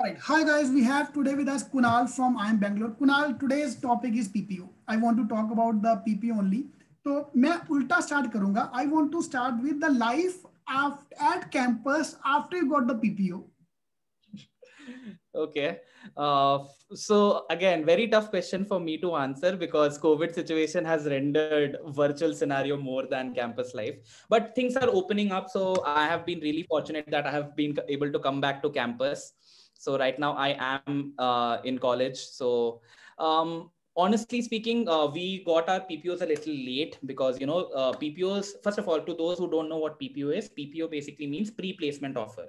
All right. Hi, guys. We have today with us Kunal from IIM Bangalore. Kunal, today's topic is PPO. I want to talk about the PPO only. So मैं उल्टा start करूंगा I want to start with the life at campus after you got okay uh, so again very tough question for me to answer because covid situation has rendered virtual scenario more than campus life but things are opening up so i have been really fortunate that i have been able to come back to campus so right now I am uh, in college. So um, honestly speaking, uh, we got our PPOs a little late because, you know, uh, PPOs, first of all, to those who don't know what PPO is, PPO basically means pre-placement offer.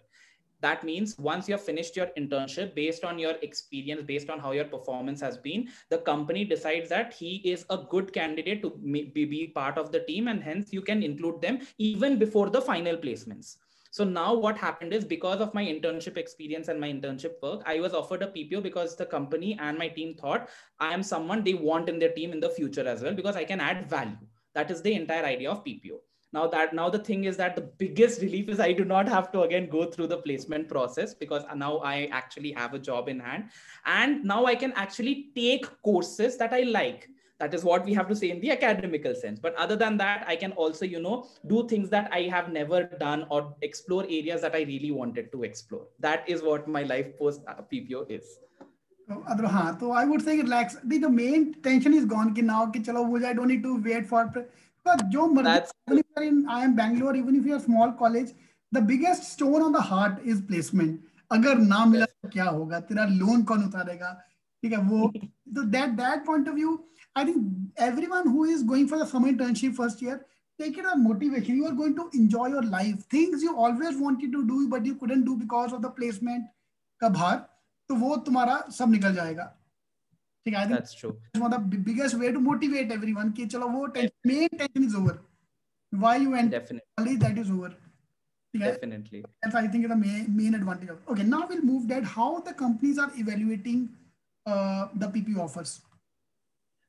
That means once you have finished your internship, based on your experience, based on how your performance has been, the company decides that he is a good candidate to be, be part of the team and hence you can include them even before the final placements. So now what happened is because of my internship experience and my internship work, I was offered a PPO because the company and my team thought I am someone they want in their team in the future as well because I can add value. That is the entire idea of PPO. Now that now the thing is that the biggest relief is I do not have to again go through the placement process because now I actually have a job in hand and now I can actually take courses that I like that is what we have to say in the academical sense. But other than that i can also you know do things that i have never done or explore areas that i really wanted to explore. That is what my life post uh, ppo is. So i would say relax. The main tension is gone ki now ki chalo wo i don't need to wait for but jo mardi in IIM Bangalore even if you are small college the biggest stone on the heart is placement. Agar na mila kya hoga? Tera loan kon utarega? ठीक है वो तो that that point of view I think everyone who is going for the summer internship first year, take it as motivation. You are going to enjoy your life. Things you always wanted to do, but you couldn't do because of the placement का भार तो वो तुम्हारा सब निकल जाएगा ठीक है that's true one of the biggest way to motivate everyone कि चलो वो tension, main tension is over why you went definitely that is over definitely that's I think is the main, main advantage of okay now we'll move that how the companies are evaluating uh, the PP offers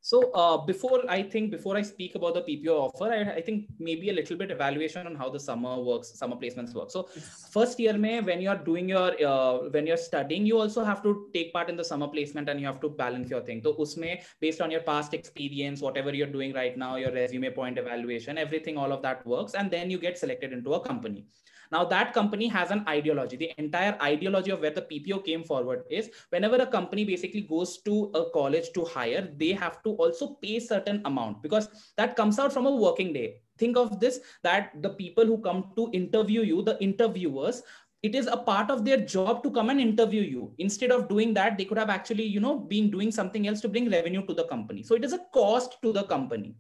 so uh, before I think before I speak about the PPO offer, I, I, think maybe a little bit evaluation on how the summer works, summer placements work. So first year may when you're doing your uh, when you're studying, you also have to take part in the summer placement and you have to balance your thing. So usme based on your past experience, whatever you're doing right now, your resume point evaluation, everything, all of that works, and then you get selected into a company. Now that company has an ideology. The entire ideology of where the PPO came forward is whenever a company basically goes to a college to hire, they have to also pay certain amount because that comes out from a working day. Think of this, that the people who come to interview you, the interviewers, it is a part of their job to come and interview you instead of doing that they could have actually you know been doing something else to bring revenue to the company so it is a cost to the company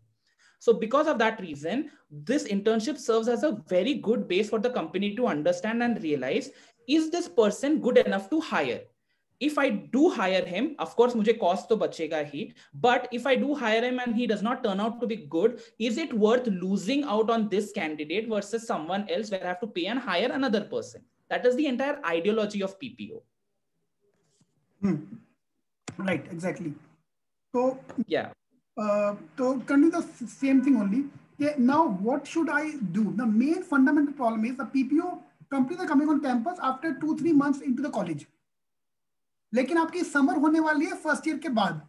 so because of that reason, this internship serves as a very good base for the company to understand and realize, is this person good enough to hire? If I do hire him, of course, mujhe cost to bachega hi. But if I do hire him and he does not turn out to be good, is it worth losing out on this candidate versus someone else where I have to pay and hire another person? That is the entire ideology of PPO. Hmm. Right, exactly. So yeah, uh, so continue the same thing only. Yeah, now what should I do? The main fundamental problem is the PPO companies are coming on campus after two three months into the college. लेकिन आपकी summer होने वाली है first year के बाद।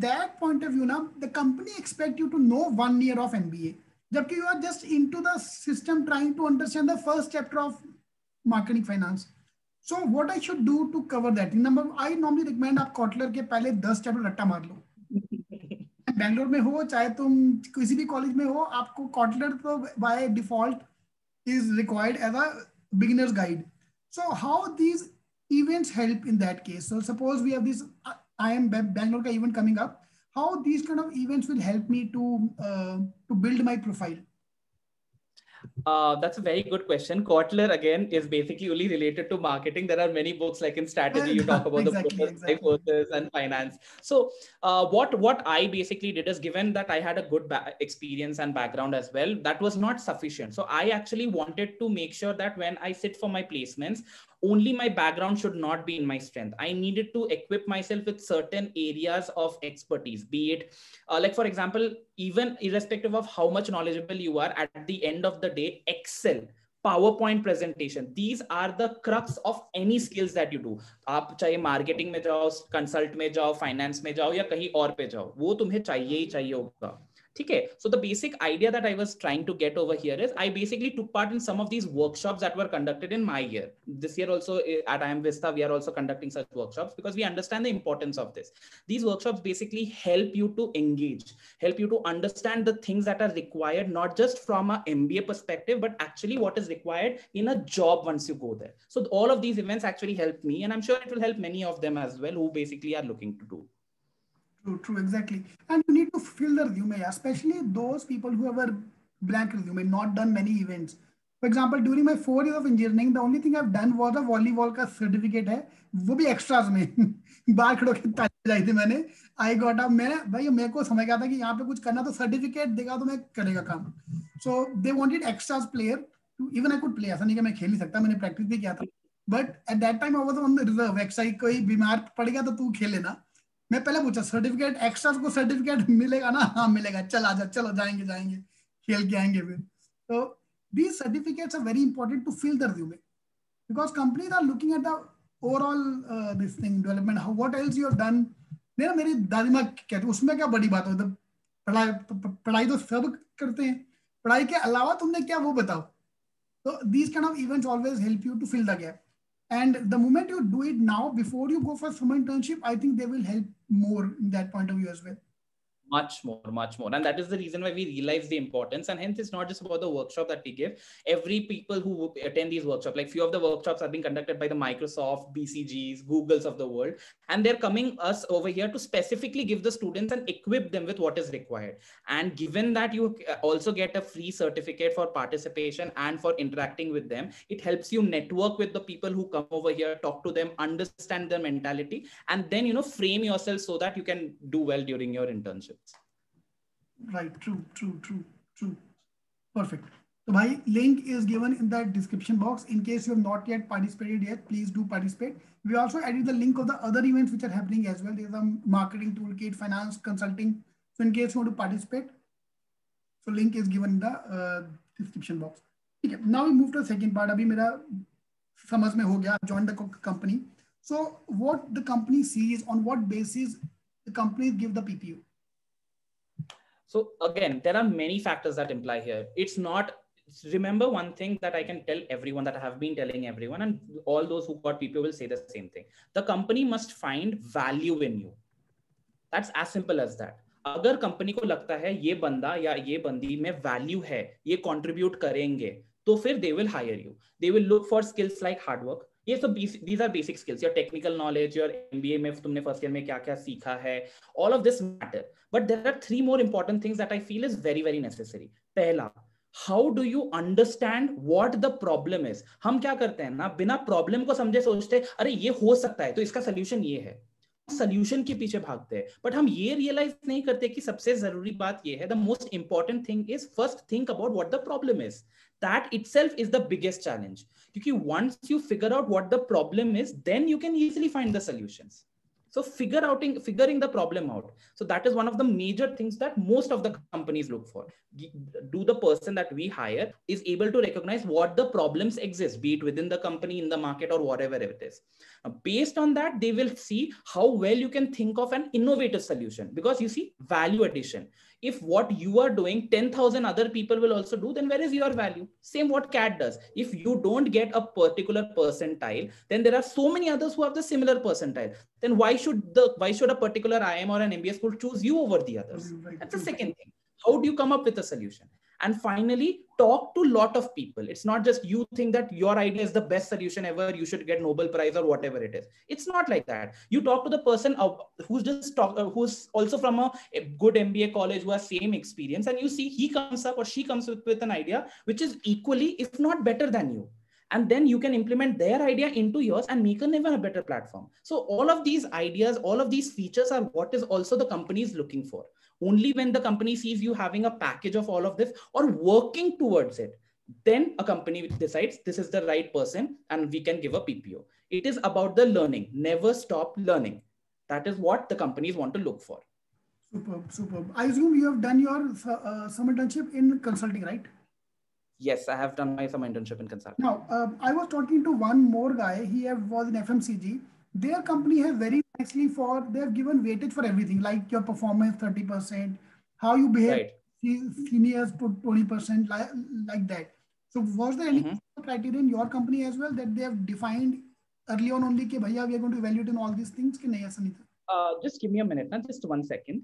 That point of view ना the company expect you to know one year of MBA जबकि you are just into the system trying to understand the first chapter of marketing finance so what I should do to cover that number I normally recommend आप Kotler के पहले दस chapter रट्टा मार लो। बैंगलोर में हो चाहे तुम किसी भी कॉलेज में हो आपको कॉटलर तो by default is required as a beginners guide so how these events help in that case so suppose we have this IIM Bangalore event coming up how these kind of events will help me to uh, to build my profile uh, that's a very good question. Kotler again is basically only related to marketing. There are many books like in strategy, you talk about exactly, the exactly. forces and finance. So uh, what what I basically did is given that I had a good experience and background as well, that was not sufficient. So I actually wanted to make sure that when I sit for my placements, only my background should not be in my strength. I needed to equip myself with certain areas of expertise, be it uh, like, for example, even irrespective of how much knowledgeable you are, at the end of the day, Excel PowerPoint presentation. These are the crux of any skills that you do. आप चाहे marketing में जाओ consult में जाओ finance में जाओ या कहीं और पे जाओ वो तुम्हें चाहिए ही चाहिए होगा Okay, so the basic idea that I was trying to get over here is I basically took part in some of these workshops that were conducted in my year. This year also eh, at IIM Vista, we are also conducting such workshops because we understand the importance of this. These workshops basically help you to engage, help you to understand the things that are required, not just from a MBA perspective, but actually what is required in a job once you go there. So all of these events actually helped me and I'm sure it will help many of them as well who basically are looking to do. True, true, exactly. And you need to fill the resume, especially those people who have a blank resume, not done many events. For example, during my four years of engineering, the only thing I've done was a volleyball का certificate है वो भी extras में बाहर खड़ो के जाई थी मैंने आई गॉट अप मैंने भाई मेरे को समझ गया था कि यहाँ पे कुछ करना तो सर्टिफिकेट देगा तो मैं करेगा काम so they wanted extras player even I could play ऐसा नहीं कि मैं खेल नहीं सकता मैंने प्रैक्टिस भी किया था but at that time I was on the reserve aside कोई बीमार पड़ गया तो तू खेल लेना मैं पहले पूछा सर्टिफिकेट एक्स्ट्रा को सर्टिफिकेट मिलेगा ना? हाँ मिलेगा। चल आ जा चलो जाएँगे जाएँगे। खेल के आएँगे फिर। तो these certificates are very important to fill the resume because companies are looking at the overall this thing development what else you have done मेरा, मेरी दादी माँ कहती है, उसमें क्या बड़ी बात है? मतलब पढ़ाई पढ़ाई तो सब करते हैं। पढ़ाई के अलावा तुमने क्या वो बताओ? तो these kind of events always help you to fill the gap and the moment you do it now before you go for summer internship i think they will help more in that point of view as well much more much more. And that is the reason why we realize the importance. And hence it's not just about the workshop that we give. Every people who attend these workshops like few of the workshops are being conducted by the microsoft bcgs googles of the world. And they're coming us over here to specifically give the students and equip them with what is required. And given that you also get a free certificate for participation and for interacting with them it helps you network with the people who come over here talk to them understand their mentality and then you know frame yourself so that you can do well during your internship Right. True. True. True. True. Perfect. So, bhai, link is given in the description box. In case you have not yet participated yet, please do participate. We also added the link of the other events which are happening as well. There's a marketing toolkit, finance, consulting. So in case you want to participate, so link is given in the uh, description box. Okay, now we move to the second part. Abhi mera समझ में हो गया. Joined the company. So what the company sees on what basis the companies give the PPO. So again, there are many factors that imply here. It's not remember one thing that I can tell everyone that I have been telling everyone, and all those who got people will say the same thing. The company must find value in you. That's as simple as that. अगर company को लगता है ये बंदा या ये बंदी में वैल्यू है ये कंट्रीब्यूट करेंगे तो फिर they will hire you they will look for skills like hard work ये सब these are basic skills your technical knowledge your MBA में तुमने फ़र्स्ट ईयर में क्या क्या सीखा है all of this matter but there are three more important things that I feel is very very necessary पहला how do you understand what the problem is हम क्या करते हैं ना, बिना प्रॉब्लम को समझे सोचते अरे ये हो सकता है तो इसका सोल्यूशन ये है। सोल्यूशन के पीछे भागते हैं। बट हम ये रियलाइज़ नहीं करते कि सबसे ज़रूरी बात ये है the most important thing is first think about what the problem is that itself is the biggest challenge. Because once you figure out what the problem is then you can easily find the solutions. So figure outing figuring the problem out. So that is one of the major things that most of the companies look for. Do the person that we hire is able to recognize what the problems exist be it within the company in the market or whatever it is. Based on that they will see how well you can think of an innovative solution. Because you see value addition if what you are doing 10000 other people will also do then where is your value? Same what cat does. If you don't get a particular percentile then there are so many others who have the similar percentile. Then why should the why should a particular iim or an mba school choose you over the others? That's the second thing. How do you come up with a solution and finally talk to a lot of people. It's not just you think that your idea is the best solution ever you should get nobel prize or whatever it is. It's not like that. You talk to the person who's just talk, uh, who's also from a, a, good mba college who has same experience and you see he comes up or she comes with, with an idea which is equally if not better than you and then you can implement their idea into yours and make an even a better platform. So all of these ideas all of these features are what is also the company is looking for. Only when the company sees you having a package of all of this or working towards it then a company decides this is the right person and we can give a ppo it is about the learning. Never stop learning. That is what the companies want to look for. Superb superb. I assume you have done your uh, summer internship in consulting right Yes, I have done my some internship in consulting. Now, uh, I was talking to one more guy. He have, was in FMCG. Their company has very nicely for they have given weightage for everything, like your performance thirty percent, how you behave right. seniors put twenty percent, like like that. So, was there any mm-hmm. criteria in your company as well that they have defined early on only? Ke, Bhaiya, we are going to evaluate in all these things. Ke, nahi, aisa nahi tha? Uh, just give me a minute, now, just one second.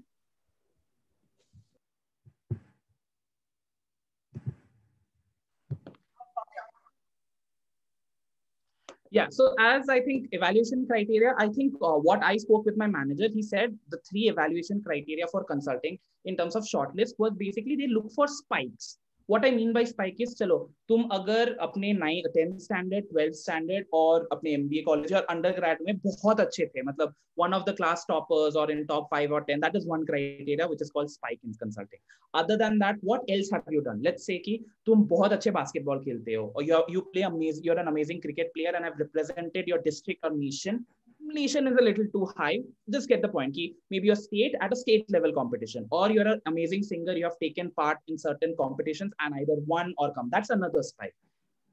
Yeah. So as I think evaluation criteria, I think uh, what I spoke with my manager, he said the three evaluation criteria for consulting in terms of shortlist was basically they look for spikes. What I mean by spike चलो, तुम अगर अपने tenth standard twelfth standard और अपने MBA college और under में बहुत अच्छे थे मतलब one of the class toppers और इन टॉप फाइव और ten that is one criteria which is called spike in consulting other than that what else have you done let's say कि तुम बहुत अच्छे बास्केटबॉल खेलते हो you play amazing you are an amazing cricket player and have represented your district और nation nation is a little too high. Just get the point. Ki maybe your state at a state level competition, or you're an amazing singer, you have taken part in certain competitions and either won or come. That's another spike.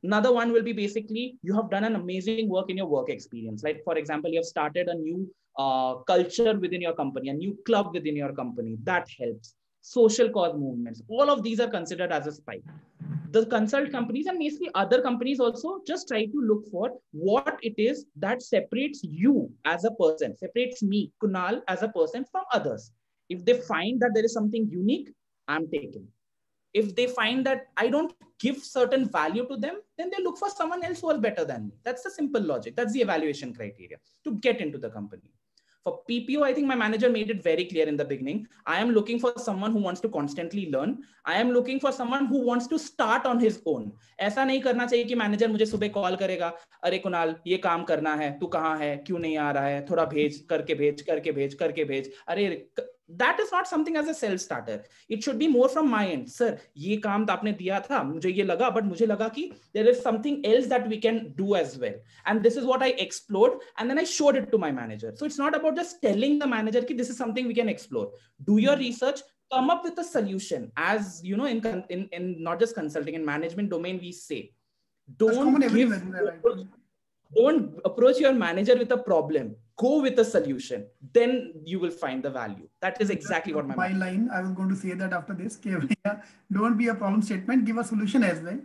Another one will be basically you have done an amazing work in your work experience. Like, for example, you have started a new uh, culture within your company, a new club within your company. That helps. Social cause movements. All of these are considered as a spike the consult companies and basically other companies also just try to look for what it is that separates you as a person, separates me, Kunal, as a person from others. If they find that there is something unique, I'm taking. If they find that I don't give certain value to them, then they look for someone else who is better than me. That's the simple logic. That's the evaluation criteria to get into the company. For PPO, I think my manager made it very clear in the beginning. I am looking for someone who wants to constantly learn. I am looking for someone who wants to start on his own. ऐसा नहीं करना चाहिए कि manager मुझे सुबह call करेगा अरे कुणाल ये काम करना है तू कहाँ है क्यों नहीं आ रहा है थोड़ा भेज करके भेज करके भेज करके भेज अरे that is not something as a self starter it should be more from my end. Sir ye kaam to aapne diya tha. Mujhe ye laga but mujhe laga ki there is something else that we can do as well. And this is what i explored and then i showed it to my manager. So it's not about just telling the manager ki this is something we can explore. Do your research come up with a solution. As you know in in, in not just consulting in management domain we say don't give, don't approach your manager with a problem go with a solution then you will find the value that is exactly what my, my line i was going to say that after this don't be a problem statement give a solution as well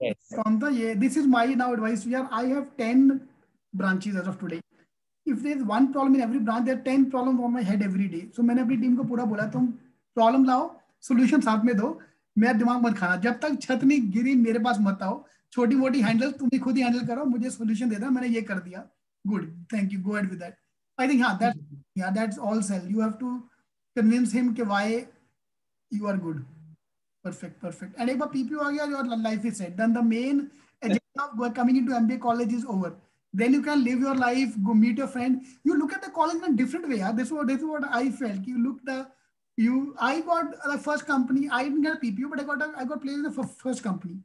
yes the, yeah, this is my now advice here i have 10 branches as of today if there is one problem in every branch there are 10 problems on my head every day so मैंने अपनी team को पूरा बोला तुम problem लाओ solution साथ में दो मेरा दिमाग मत खाना जब तक छत नहीं गिरी मेरे पास मत आओ छोटी मोटी हैंडल तुम ही खुद ही हैंडल करो मुझे सोल्यूशन दे दो मैंने ये कर दिया good thank you go ahead with that i think yeah that yeah that's all sell you have to convince him ke why you are good perfect perfect and if a ppo aa gaya your life is set then the main agenda of coming into mba college is over then you can live your life go meet your friend you look at the college in a different way yeah? this is what this is what i felt you look the you i got the first company i didn't get a ppo but i got a, i got placed in the first company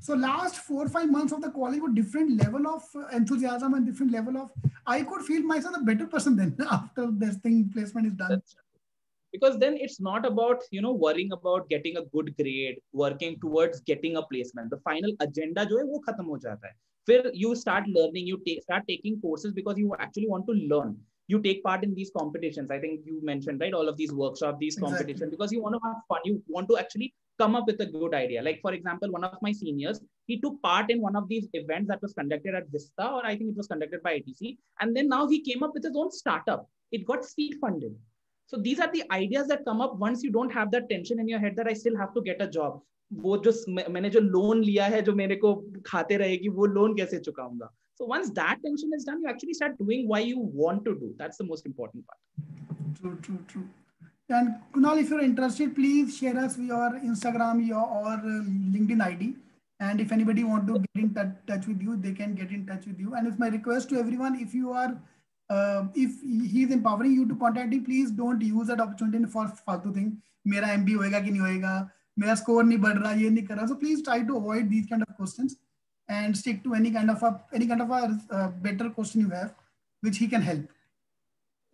so last four five months of the college were different level of enthusiasm and different level of I could feel myself a better person then after this thing placement is done. That's, Because then it's not about you know worrying about getting a good grade, working towards getting a placement. The final agenda जो है वो खत्म हो जाता है. फिर you start learning, you take, start taking courses because you actually want to learn you take part in these competitions i think you mentioned right all of these workshops these exactly. competitions because you want to have fun you want to actually come up with a good idea like for example one of my seniors he took part in one of these events that was conducted at vista or i think it was conducted by itc and then now he came up with his own startup it got seed funded so these are the ideas that come up once you don't have that tension in your head that i still have to get a job वो जो मैंने जो loan लिया है जो मेरे को खाते रहेगी वो लोन कैसे चुकाऊंगा So once that tension is done, you actually start doing why you want to do. That's the most important part. True, true, true. And Kunal, if you're interested, please share us your Instagram your, or um, LinkedIn ID. And if anybody want to get in touch with you, they can get in touch with you. And it's my request to everyone, if you are, uh, if he is empowering you to contact him, please don't use that opportunity for faltu thing. Mera MB hoega ki nahi hoega. Mera score nahi bad raha, ye nahi kar raha. So please try to avoid these kind of questions and stick to any kind of a any kind of a uh, better question you have which he can help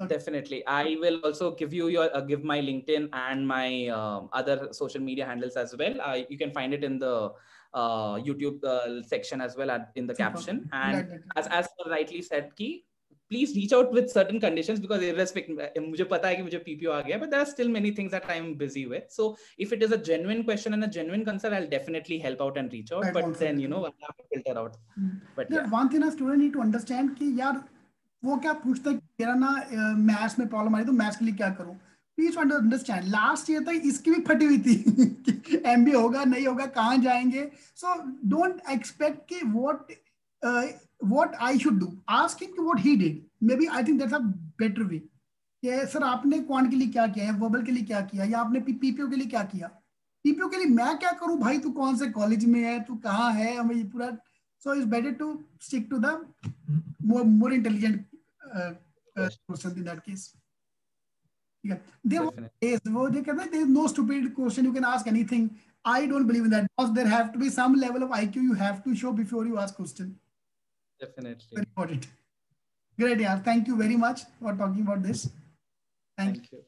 okay. definitely i will also give you your uh, give my linkedin and my um, other social media handles as well uh, you can find it in the uh, YouTube uh, section as well at, in the Super. caption. And as as rightly said, key please reach out with certain conditions because irrespective मुझे पता है कि मुझे PPO आ गया but there are still many things that I am busy with so if it is a genuine question and a genuine concern I will definitely help out and reach out but then you know I have to filter out but one thing a student need to understand कि यार वो क्या पूछता है मेरा ना maths में problem आ रही तो मैथ्स के लिए क्या करूँ? प्लीज़ अंडरस्टैंड लास्ट ईयर तक इसकी भी फटी हुई थी। एमबी होगा नहीं होगा कहाँ जाएँगे? सो डोंट एक्सपेक्ट कि what what I should do. Ask him what he did. Maybe I think that's a better way. कि सर आपने क्वांट के लिए क्या किया है वर्बल के लिए क्या किया या आपने पीपीओ के लिए क्या किया पीपीओ के लिए मैं क्या करूँ भाई तू कौन से कॉलेज में है तू कहाँ है हमें ये पूरा so it's better to stick to the more more intelligent question in that case Yeah. There is, they can, there is no stupid question. You can ask anything. I don't believe in that. Because there have to be some level of IQ you have to show before you ask question. Definitely. Very important. Great, yeah. Thank you very much for talking about this. Thank, Thank you. you.